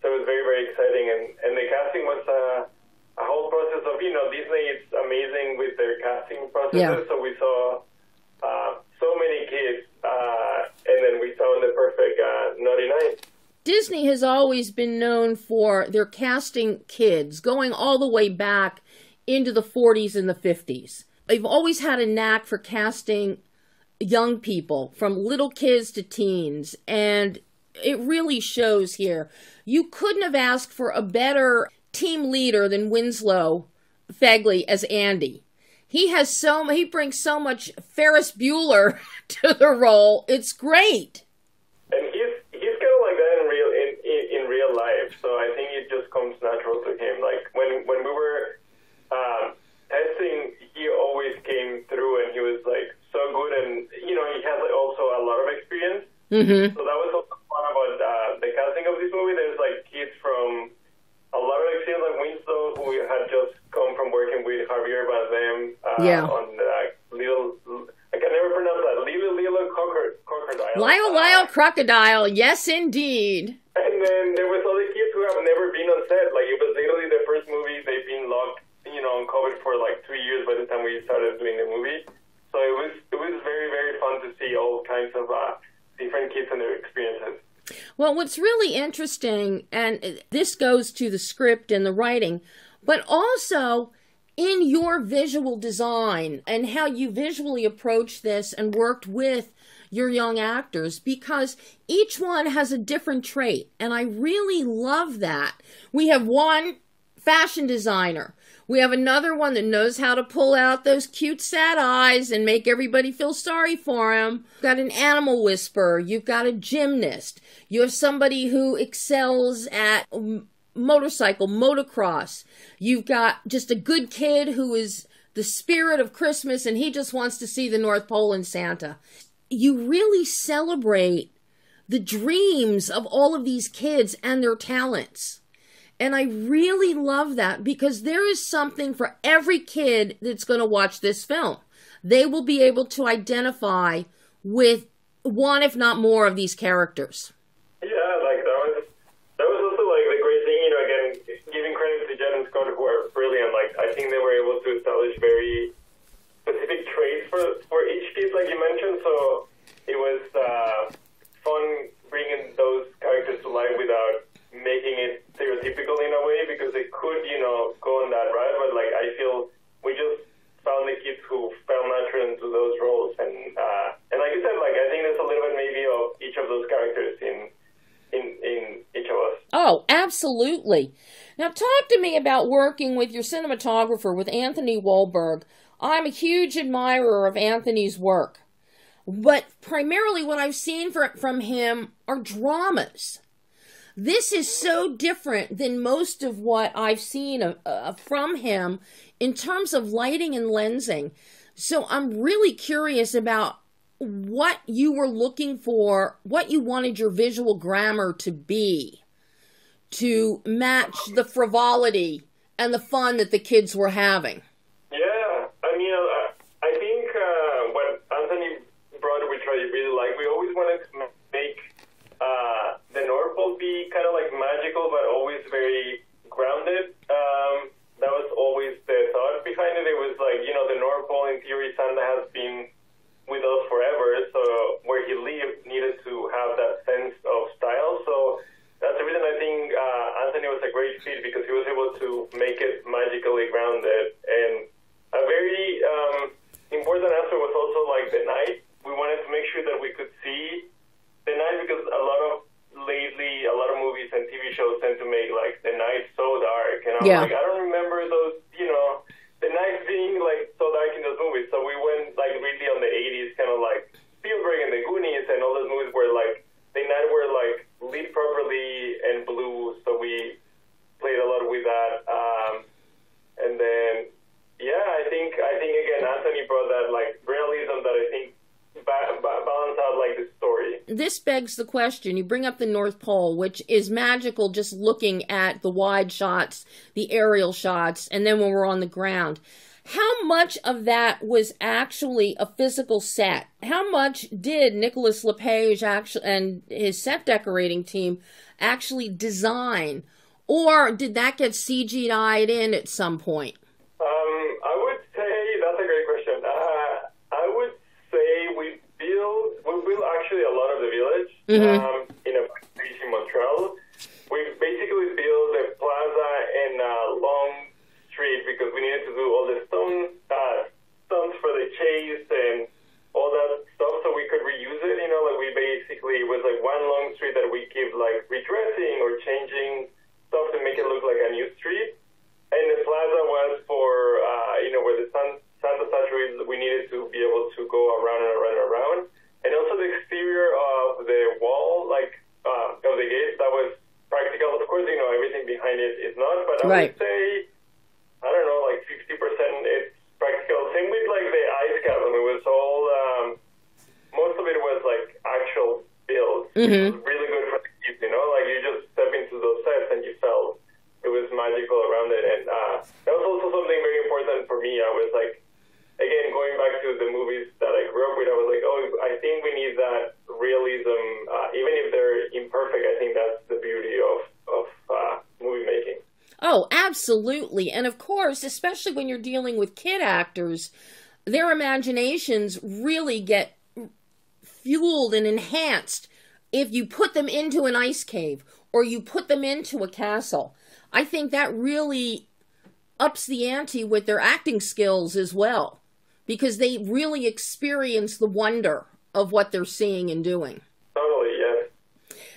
so it was very very exciting, and and the casting was. Uh, a whole process of you know Disney is amazing with their casting processes. Yeah. So we saw uh, so many kids, uh, and then we found the perfect uh, naughty nine. Disney has always been known for their casting kids, going all the way back into the 40s and the 50s. They've always had a knack for casting young people, from little kids to teens, and it really shows here. You couldn't have asked for a better team leader than Winslow Fegley as Andy. He has so he brings so much Ferris Bueller to the role. It's great. And he's he's kind of like that in real in, in in real life. So I think it just comes natural to him. Like when when we were um, testing, he always came through, and he was like so good. And you know, he has like, also a lot of experience. Mm-hmm. So that was also fun about uh, the casting of this movie. There's like kids from a lot of experience, like Winslow, who had just come from working with Javier Bardem uh, Yeah. on uh, little. I can never pronounce that. Little little cocker, crocodile. Lyle, Lyle, crocodile. Yes, indeed. And then there was other kids who have never been on set. Like it was literally the first movie they've been locked, you know, on COVID for like two years by the time we started doing the movie. So it was it was very very fun to see all kinds of uh, different kids and their experiences. Well, what's really interesting, and this goes to the script and the writing, but also in your visual design and how you visually approach this and worked with your young actors because each one has a different trait. And I really love that. We have one fashion designer. We have another one that knows how to pull out those cute sad eyes and make everybody feel sorry for him. You've got an animal whisperer. You've got a gymnast. You have somebody who excels at motorcycle, motocross. You've got just a good kid who is the spirit of Christmas and he just wants to see the North Pole and Santa. You really celebrate the dreams of all of these kids and their talents. And I really love that because there is something for every kid that's going to watch this film. They will be able to identify with one, if not more, of these characters. Yeah, like that was that was also like the great thing, you know. Again, giving credit to Jed and Scott who are brilliant. Like I think they were able to establish very specific traits for for each kid, like you mentioned. So it was uh, fun bringing those characters to life without making it stereotypical in a way because they could, you know, go on that ride. But like I feel we just found the kids who fell natural into those roles, and uh, and like you said, like I think there's a little bit maybe of each of those characters in in in each of us. Oh, absolutely. Now, talk to me about working with your cinematographer, with Anthony Wahlberg. I'm a huge admirer of Anthony's work, but primarily what I've seen for, from him are dramas. This is so different than most of what I've seen uh, uh, from him in terms of lighting and lensing. So I'm really curious about what you were looking for, what you wanted your visual grammar to be to match the frivolity and the fun that the kids were having. Yeah, I mean, uh, I think uh, what Anthony brought, which I really like, we always wanted to ma- make uh, the North Pole be kind of like magical, but always very grounded. Um, that was always the thought behind it. It was like, you know, the North Pole, in theory, Santa has been with us forever, so where he lived needed to have that sense of style. So that's the reason I think uh, Anthony was a great fit because he was able to make it magically grounded. And a very um, important aspect was also like the night. We wanted to make sure that we could see the night because a lot of lately, a lot of movies and TV shows tend to make like the night so dark. And I'm Yeah. like, I don't remember those, you know, the nights being like so dark in those movies. So we went like really on the 80s, kind of like Spielberg and the Goonies and all those movies where like the night were like lit properly and blue. So we played a lot with that. Um, and then, yeah, I think I think again Anthony brought that like realism that I think ba- ba- balance out like the story. This begs the question you bring up the North Pole, which is magical just looking at the wide shots, the aerial shots, and then when we're on the ground. How much of that was actually a physical set? How much did Nicholas LePage actually and his set decorating team actually design? Or did that get CGI'd in at some point? Um, I would say that's a great question. Uh, I would say we build we build actually a lot of the Mhm. um, in a place in Montreal. We basically built a plaza and a long street because we needed to do all the stone uh, stones for the chase and all that stuff so we could reuse it. You know, like we basically it was like one long street that we keep like redressing or changing stuff to make it look like a new street. And the plaza was for, uh, you know, where the San, Santa statue is, we needed to be able to go around and around and around. And also the exterior of the wall, like, uh, of the gate, that was practical. Of course, you know, everything behind it is not, but I Right. would say, I don't know, like 50% it's practical. Same with, like, the ice chasm. It was all, um, most of it was, like, actual Mhm. It was really good for the kids, you know? Like, you just step into those sets and you felt it was magical around it. And uh, that was also something very important for me. I was like, again, going back to the movies that I grew up with, I was like, oh, I think we need that realism, uh, even if they're imperfect. I think that's the beauty of of uh, movie making. Oh, absolutely. And of course, especially when you're dealing with kid actors, their imaginations really get fueled and enhanced if you put them into an ice cave or you put them into a castle. I think that really ups the ante with their acting skills as well because they really experience the wonder of what they're seeing and doing. Totally, yes.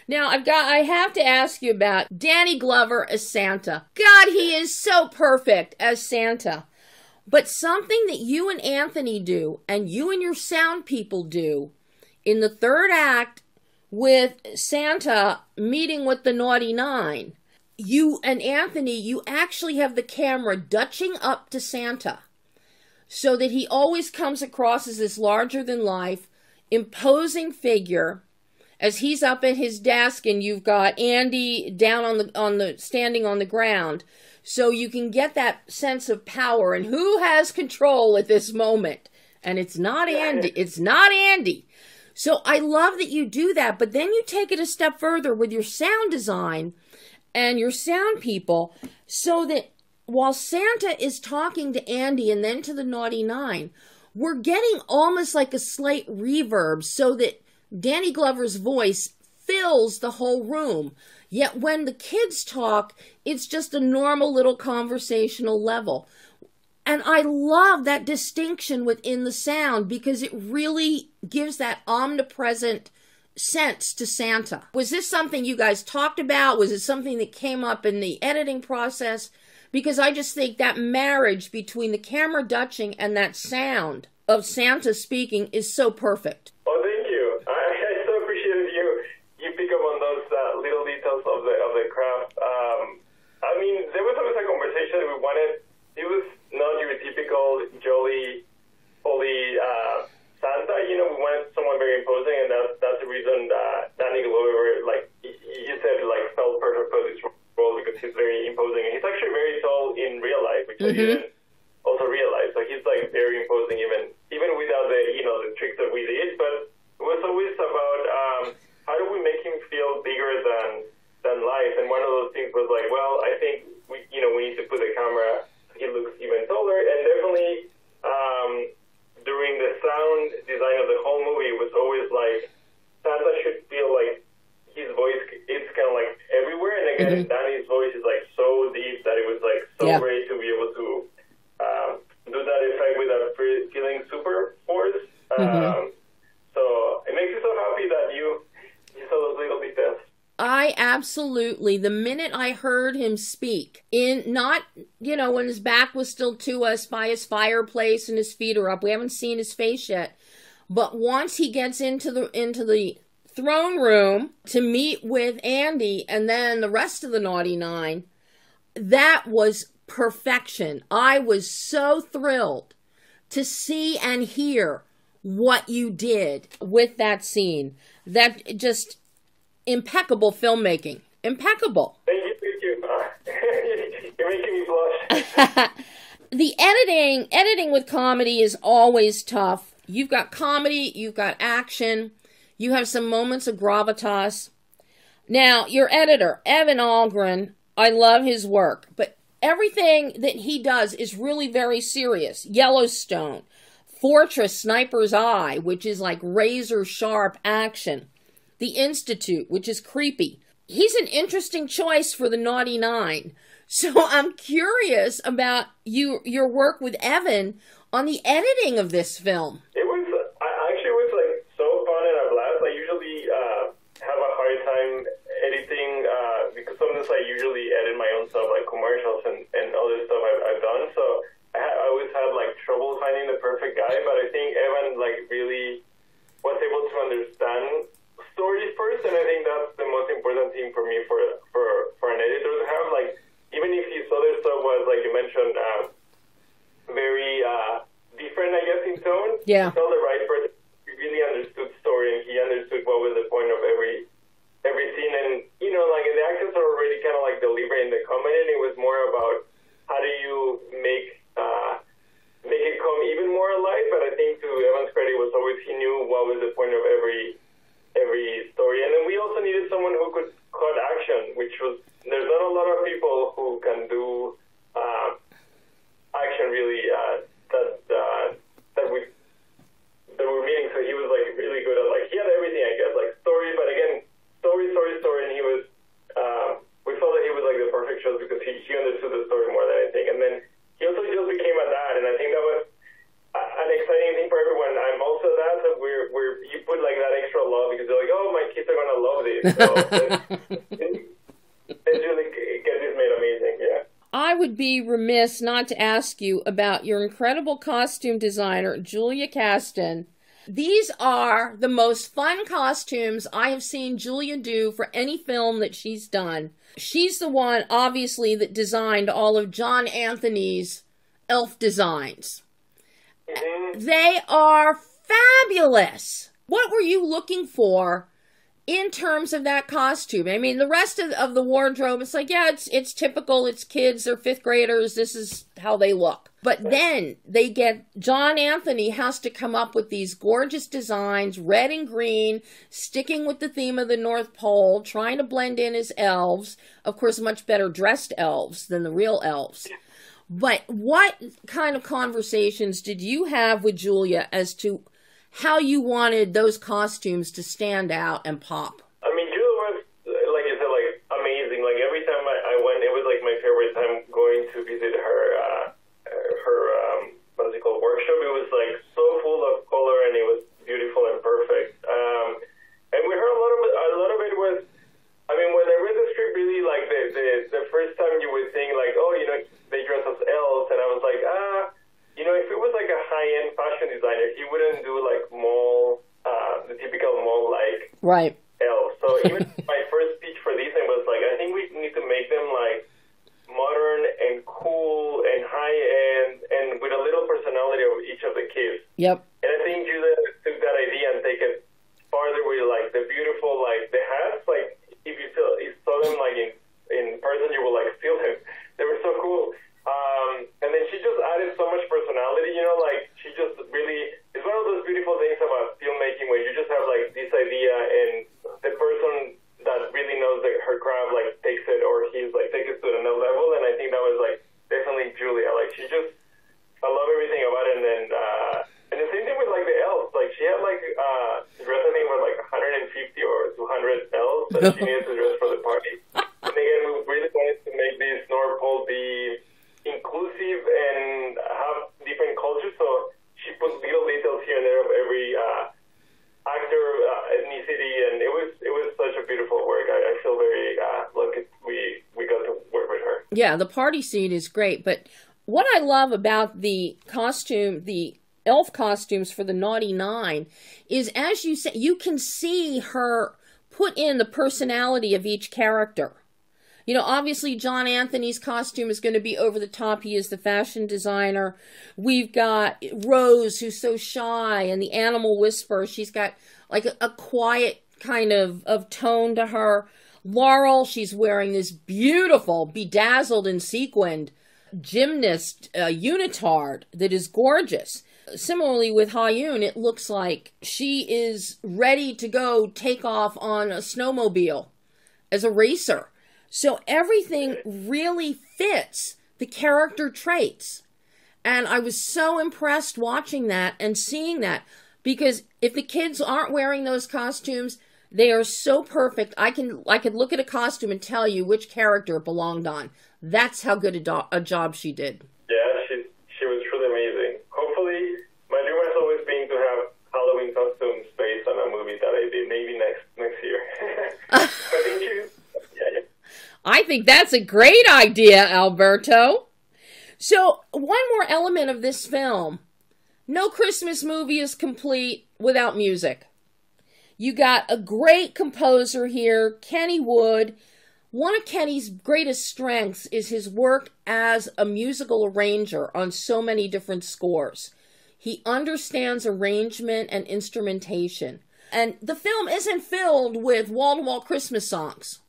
Now I've got I have to ask you about Danny Glover as Santa. God, he is so perfect as Santa. But something that you and Anthony do and you and your sound people do in the third act with Santa meeting with the Naughty Nine, you and Anthony, you actually have the camera dutching up to Santa so that he always comes across as this larger than life, imposing figure. As he's up at his desk and you've got Andy down on the on the standing on the ground. So you can get that sense of power and who has control at this moment. And it's not Andy. It's not Andy so I love that you do that, but then you take it a step further with your sound design and your sound people so that while Santa is talking to Andy and then to the Naughty Nine, we're getting almost like a slight reverb so that Danny Glover's voice fills the whole room. Yet when the kids talk, it's just a normal little conversational level. And I love that distinction within the sound because it really gives that omnipresent sense to Santa. Was this something you guys talked about? Was it something that came up in the editing process? Because I just think that marriage between the camera dutching and that sound of Santa speaking is so perfect you. I, I so appreciate you. You pick up on those uh, little details of the of the craft. Um, I mean, there was always a conversation we wanted. It was not your jolly, holy uh, Santa. You know, we wanted someone very imposing, and that's that's the reason uh, Danny Glover, like you said, like felt perfect for this role because he's very imposing, and he's actually very tall in real life, which mm-hmm. I didn't also realize. So he's like very imposing, even even without the you know the tricks that we did. But it was always about um, how do we make him feel bigger than than life, and one of those things was like, well, I think we you know we need to put the camera he looks even taller. And definitely um, during the sound design of the whole movie, was always like Santa should feel like his voice is kind of like everywhere. And again, mm-hmm. Danny's voice is like so deep that it was like so yeah. great to be able to um, do that effect with a feeling super force. Mm-hmm. Um, so it makes me so happy that you you saw those little. I absolutely, the minute I heard him speak, in not, you know, when his back was still to us by his fireplace and his feet are up, we haven't seen his face yet. But once he gets into the into the throne room to meet with Andy and then the rest of the Naughty Nine, that was perfection. I was so thrilled to see and hear what you did with that scene. That just impeccable filmmaking. Impeccable. Thank you. Thank you. Uh, you're making me blush. the editing, editing with comedy is always tough. You've got comedy, you've got action, you have some moments of gravitas. Now, your editor, Evan Algren, I love his work, but everything that he does is really very serious. Yellowstone, Fortress Sniper's Eye, which is like razor sharp action. The Institute, which is creepy. He's an interesting choice for the Naughty Nine. So I'm curious about you your work with Evan on the editing of this film. It was I actually was like so fun and blast. I usually uh, have a hard time editing uh, because sometimes I usually edit my own stuff like commercials and, and other stuff I've, I've done. So I, ha- I always had like trouble finding the perfect guy, but I think Evan like really was able to understand stories first, and I think that's the most important thing for me for for for an editor to have. Like, even if his other stuff was like you mentioned, uh, very uh, different, I guess, in tone. Yeah. Tell the right person. He really understood story, and he understood what was the point of every every scene. And you know, like the actors are already kind of like delivering the comedy, and it was more about how do you make uh, make it stories. He knew what was the point of every every story, and then we also needed someone who could cut action, which was there's not a lot of people who can do uh, action really uh, that uh, that we that we're meeting. So he was like really good at like he had everything, I guess, like story, but again, story, story, story, and he was. Uh, we felt that he was like the perfect choice because he, he understood the story more than anything, and then he also just became a dad, and I think that was a- an exciting thing for everyone. I'm also a dad, so we're we're you put like that extra love because they're like, oh, my kids are gonna love this. So let's, let's really get made amazing. Yeah. I would be remiss not to ask you about your incredible costume designer, Julia Caston. These are the most fun costumes I have seen Julia do for any film that she's done. She's the one, obviously, that designed all of John Anthony's elf designs. Mhm. They are fabulous. What were you looking for in terms of that costume? I mean, the rest of, of the wardrobe, it's like, yeah, it's it's typical. It's kids, they're fifth graders. This is how they look. But then they get John Anthony has to come up with these gorgeous designs, red and green, sticking with the theme of the North Pole, trying to blend in as elves. Of course, much better dressed elves than the real elves. But what kind of conversations did you have with Julia as to how you wanted those costumes to stand out and pop? I mean, Julia was, like you said, like amazing. Like every time I, I went, it was like my favorite time going to visit her, uh, her um, what's it called, workshop. It was like so full of color and it was beautiful and perfect. Um, and we heard a lot of it. A lot of it was, I mean, when I read the script, really like the the, the first time you would think like, oh, you know, they dress as elves, and I was like, ah. You know, if it was like a high-end fashion designer, he wouldn't do like mall, uh, the typical mall-like Right. elves. So even my first pitch for Disney was like, I think we need to make them like modern and cool and high end and with a little personality of each of the kids. Yep. And I think Julia took that idea and take it farther with like the beautiful like the hats. Like if you saw, you saw them like in in person, you will like feel them. They were so cool. Um, and then she just added so much personality. You know, like she just really. It's one of those beautiful things about filmmaking where you just have like this idea and the person that really knows that her craft like takes it or he's like takes it to another level. And I think that was like definitely Julia. Like she just I love everything about it. And then, uh, and the same thing with like the elves. Like she had like uh, dress I think with like 150 or 200 elves that she needed to dress for the party. And again, we really wanted to make this North Pole be inclusive and have different cultures. So she put little details here and there of every uh, actor, uh, ethnicity, and it was it was such a beautiful work. I, I feel very uh, lucky we we got to work with her. Yeah, the party scene is great, but what I love about the costume, the elf costumes for the Naughty Nine, is as you say, you can see her put in the personality of each character. You know, obviously, John Anthony's costume is going to be over the top. He is the fashion designer. We've got Rose, who's so shy, and the animal whisperer. She's got like a, a quiet kind of, of tone to her. Laurel, she's wearing this beautiful, bedazzled and sequined gymnast uh, unitard that is gorgeous. Similarly with Hayun, it looks like she is ready to go take off on a snowmobile as a racer. So everything really fits the character traits. And I was so impressed watching that and seeing that because if the kids aren't wearing those costumes, they are so perfect. I can I could look at a costume and tell you which character it belonged on. That's how good a, do- a job she did. Yeah, she she was truly amazing. Hopefully, my dream has always been to have Halloween costumes based on a movie that I did. Maybe next next year. but you. Yeah, yeah. I think that's a great idea, Alberto. So, one more element of this film. No Christmas movie is complete without music. You got a great composer here, Kenny Wood. One of Kenny's greatest strengths is his work as a musical arranger on so many different scores. He understands arrangement and instrumentation. And the film isn't filled with wall to wall Christmas songs.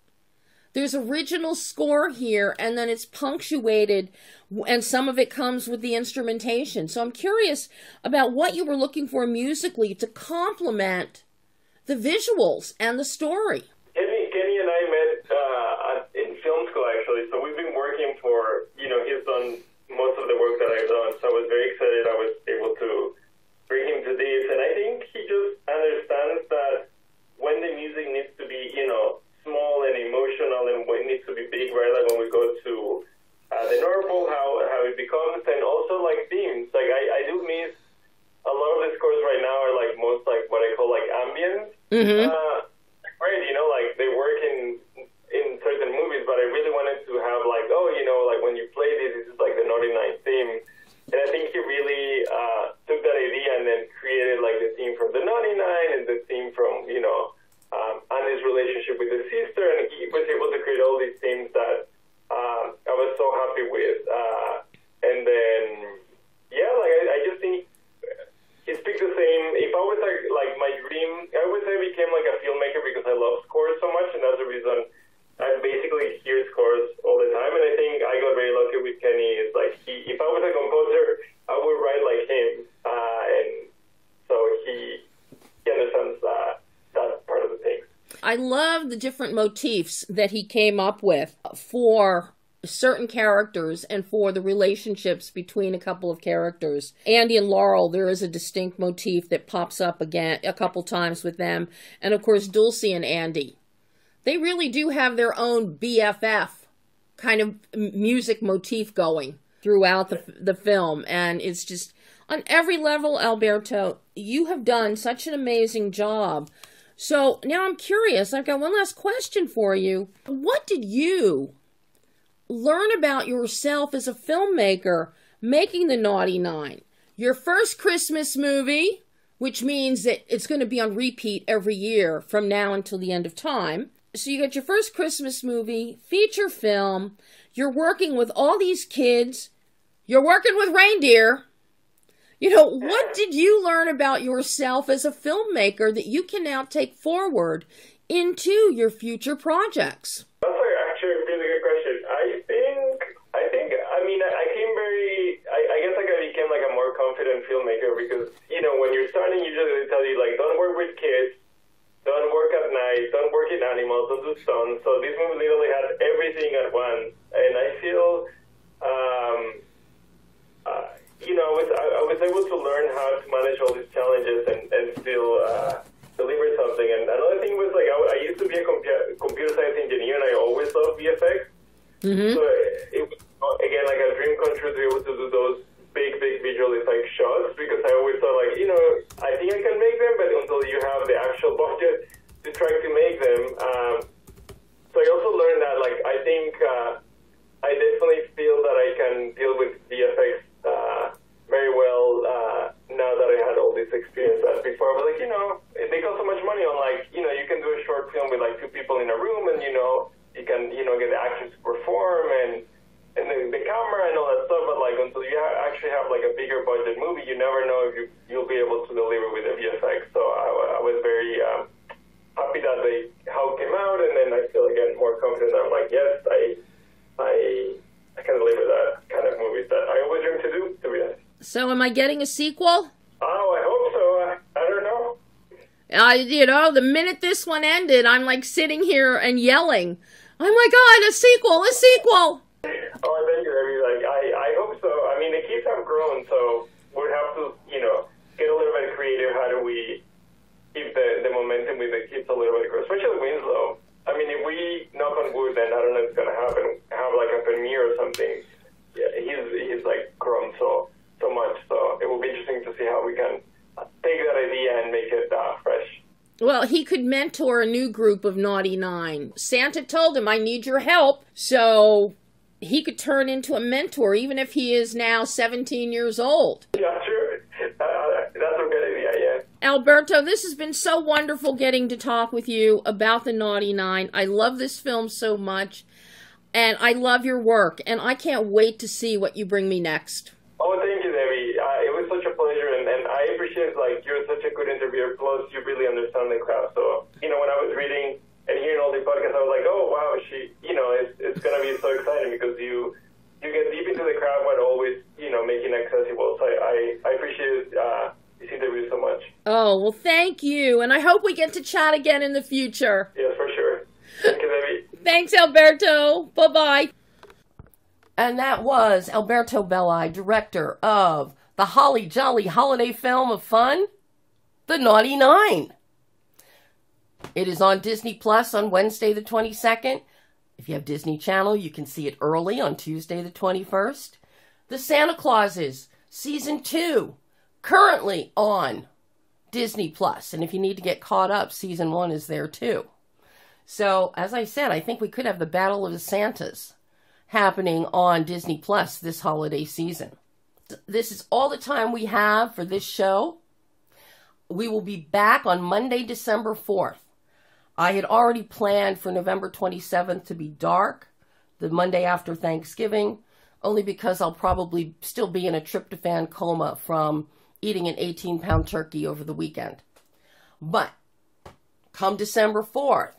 there's original score here and then it's punctuated and some of it comes with the instrumentation. So I'm curious about what you were looking for musically to complement the visuals and the story. Kenny, Kenny and I met uh, in film school actually, so we've been working for, you know, he's done most of the work that I've done, so I was very excited I was able to bring him to this, and I think he just understands that when the music needs to be, you know, small and emotional and when it needs to be big, right? Like when we go to uh, the North Pole, how how it becomes, and also like themes. Like I, I do miss a lot of the scores right now are like most like what I call like ambient. Mm-hmm. Uh, right, you know, like they work in in certain movies, but I really wanted to have like, oh, you know, like when you play this, this is like the Naughty Nine theme. And I think he really uh, took that idea and then created like the theme from the Naughty Nine and the theme from, you know, um, and his relationship with his sister, and he was able to create all these themes that uh, I was so happy with. Uh, and then, yeah, like I, I just think he speaks the same. If I was like, like my dream, I would say I became like a filmmaker because I love scores so much, and that's the reason I basically hear scores all the time. And I think I got very lucky with Kenny. Is like he, if I was a composer, I would write like him, uh, and so he he understands that that part of the thing. I love the different motifs that he came up with for certain characters and for the relationships between a couple of characters. Andy and Laurel, there is a distinct motif that pops up again a couple times with them. And of course, Dulce and Andy. They really do have their own BFF kind of music motif going throughout the, the film. And it's just on every level, Alberto, you have done such an amazing job. So now I'm curious. I've got one last question for you. What did you learn about yourself as a filmmaker making the Naughty Nine? Your first Christmas movie, which means that it's going to be on repeat every year from now until the end of time. So you got your first Christmas movie, feature film. You're working with all these kids. You're working with reindeer. You know, what did you learn about yourself as a filmmaker that you can now take forward into your future projects? Usually they tell you like, don't work with kids, don't work at night, don't work in animals, don't do stunts. So this movie literally had everything at once. And I feel, um, uh, you know, I was, I, I was able to learn how to manage all these challenges and, and still uh, deliver something. And another thing was like, I, I used to be a compu- computer science engineer and I always loved VFX. Mm-hmm. So it was, again, like a dream come true to be able to do those big, big visual effect shots because I always thought like, you know, I think I can make them, but until you have the actual budget to try to make them. Um, so I also learned that like, I think uh, I definitely feel that I can deal with VFX uh, very well uh, now that I had all this experience. That before was like, you know, they cost so much money on like, you know, you can do a short film with like two people in a room and, you know, you can, you know, get the actors to perform and and the, the camera and all that stuff, but like until you ha- actually have like a bigger budget movie, you never know if you, you'll be able to deliver with the VFX. So I, I was very um, happy that they how it came out, and then I feel again more confident. I'm like, yes, I, I, I can deliver that kind of movies that I always dreamed to do. To be honest. So, am I getting a sequel? Oh, I hope so. I, I don't know. I, you know, the minute this one ended, I'm like sitting here and yelling, "Oh my god, a sequel! A sequel!" Oh, thank you. I mean, like, I, I hope so. I mean, the kids have grown, so we'd have to, you know, get a little bit creative. How do we keep the, the momentum with the kids a little bit, especially Winslow? I mean, if we knock on wood, then I don't know if it's going to happen, have like a premiere or something. Yeah, he's, he's like grown so, so much, so it will be interesting to see how we can take that idea and make it uh, fresh. Well, he could mentor a new group of Naughty Nine. Santa told him, I need your help. So he could turn into a mentor, even if he is now 17 years old. Yeah, Alberto, this has been so wonderful getting to talk with you about the Naughty Nine. I love this film so much, and I love your work, and I can't wait to see what you bring me next. Oh, thank you, Debbie. Uh, it was such a pleasure, and, and I appreciate like you're such a good interviewer. Plus, you really understand the craft. So, you know, when I was reading and hearing all the podcasts, I was like, oh wow, she, you know, it's it's gonna be so exciting because you you get deep into the craft while always you know making accessible. So I I, I appreciate uh, this interview so much. Oh well, thank you, and I hope we get to chat again in the future. Yes, for sure. Thank you, Debbie. Thanks, Alberto. Bye bye. And that was Alberto Belli, director of the Holly Jolly holiday film of fun, The Naughty Nine. It is on Disney Plus on Wednesday the 22nd. If you have Disney Channel, you can see it early on Tuesday the 21st. The Santa Clauses, Season 2, currently on Disney Plus. And if you need to get caught up, Season 1 is there too. So, as I said, I think we could have the Battle of the Santas happening on Disney Plus this holiday season. This is all the time we have for this show. We will be back on Monday, December 4th. I had already planned for November 27th to be dark, the Monday after Thanksgiving, only because I'll probably still be in a tryptophan coma from eating an 18 pound turkey over the weekend. But come December 4th,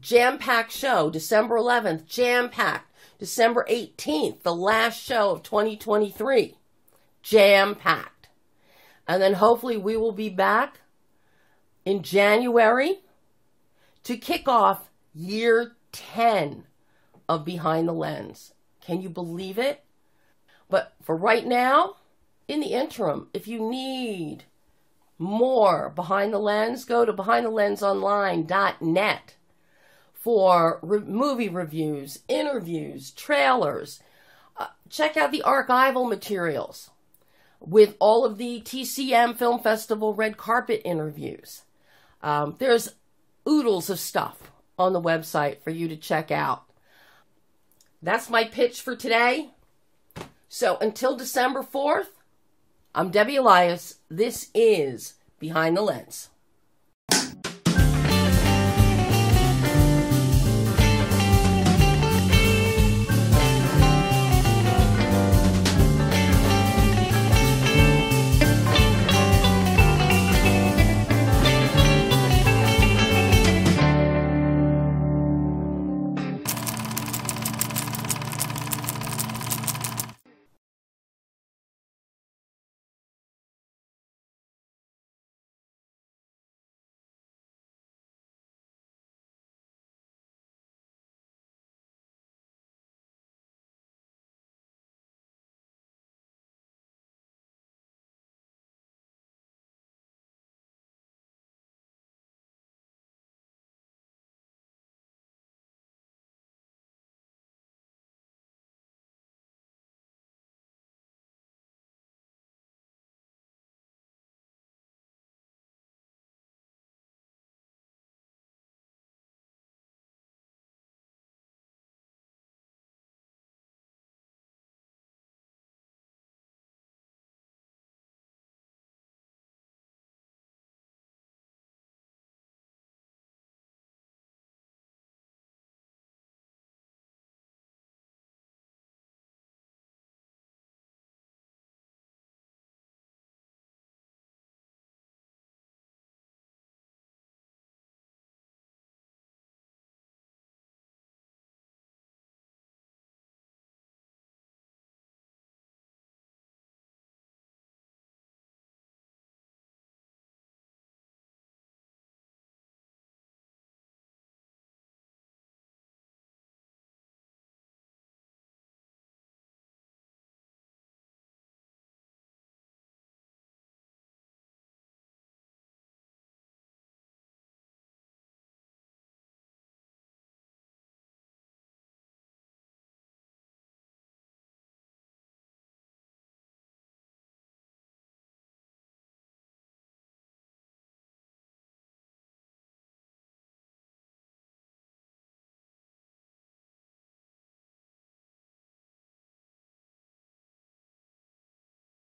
jam packed show, December 11th, jam packed. December 18th, the last show of 2023. Jam packed. And then hopefully we will be back in January to kick off year 10 of Behind the Lens. Can you believe it? But for right now, in the interim, if you need more Behind the Lens, go to behindthelensonline.net for re- movie reviews, interviews, trailers. Uh, check out the archival materials with all of the TCM Film Festival red carpet interviews. Um, there's oodles of stuff on the website for you to check out. That's my pitch for today. So until December 4th, I'm Debbie Elias. This is Behind the Lens.